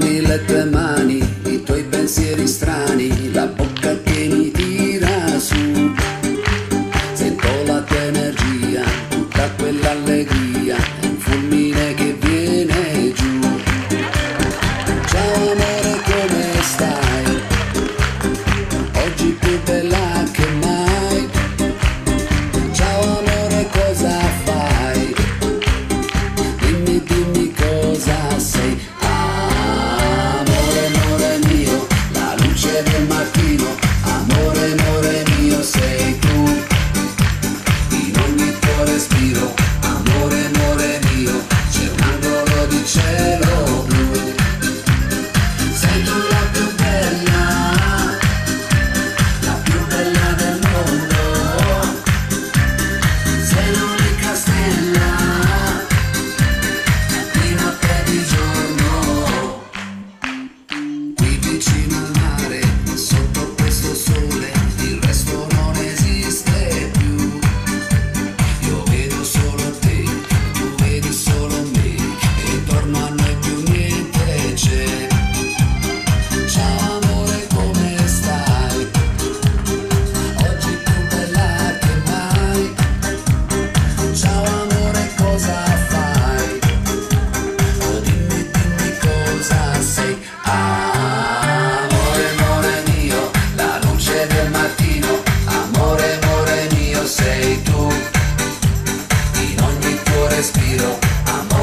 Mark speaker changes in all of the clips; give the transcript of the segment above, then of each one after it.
Speaker 1: Dammi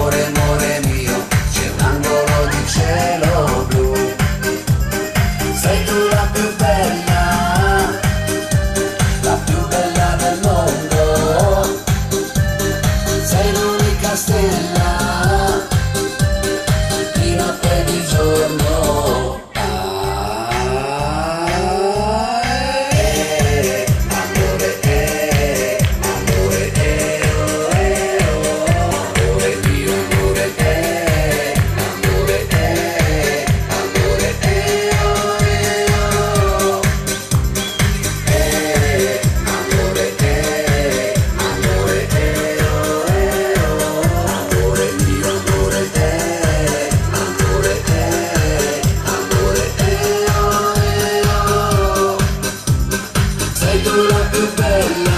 Speaker 1: more, more mio. Più